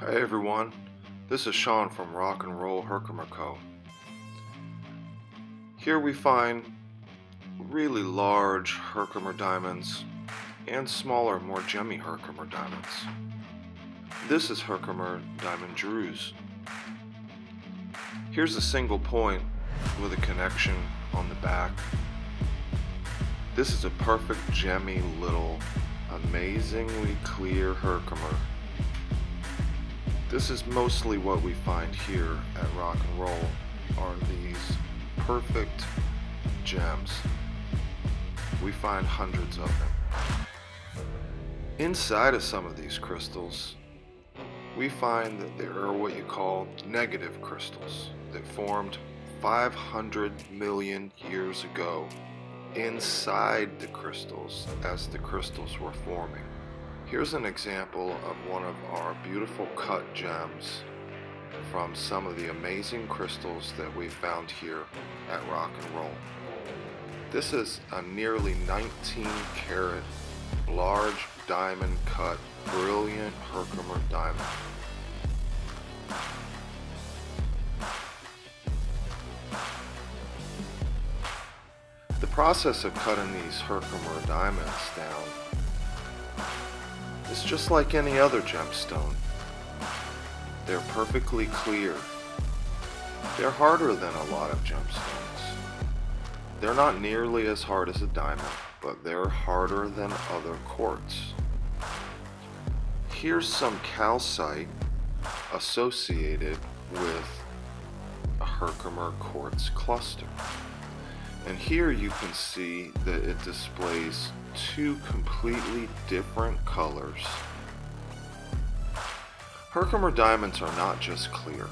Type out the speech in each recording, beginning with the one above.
Hey everyone, this is Sean from Rock and Roll Herkimer Co. Here we find really large Herkimer diamonds and smaller, more gemmy Herkimer diamonds. This is Herkimer Diamond Druse. Here's a single point with a connection on the back. This is a perfect gemmy little amazingly clear Herkimer. This is mostly what we find here at Rock and Roll are these perfect gems. We find hundreds of them. Inside of some of these crystals, we find that there are what you call negative crystals that formed 500 million years ago inside the crystals as the crystals were forming. Here's an example of one of our beautiful cut gems from some of the amazing crystals that we found here at Rock and Roll. This is a nearly 19 carat large diamond cut brilliant Herkimer diamond. The process of cutting these Herkimer diamonds down is just like any other gemstone. They're perfectly clear. They're harder than a lot of gemstones. They're not nearly as hard as a diamond, but they're harder than other quartz. Here's some calcite associated with a Herkimer quartz cluster. And here you can see that it displays two completely different colors. Herkimer diamonds are not just clear.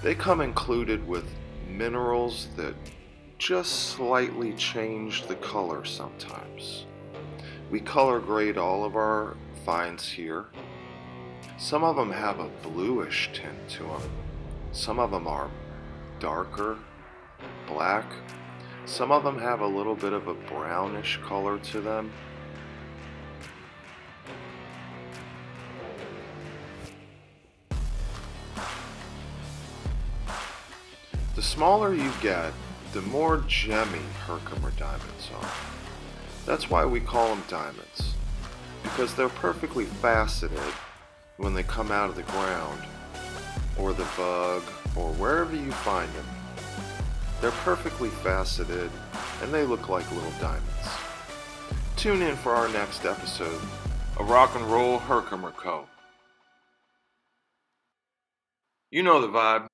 They come included with minerals that just slightly change the color sometimes. We color grade all of our finds here. Some of them have a bluish tint to them. Some of them are darker, black, some of them have a little bit of a brownish color to them. The smaller you get, the more gemmy Herkimer diamonds are. That's why we call them diamonds, because they're perfectly faceted when they come out of the ground, or the vug, or wherever you find them. They're perfectly faceted and they look like little diamonds. Tune in for our next episode of Rock and Roll Herkimer Co. You know the vibe.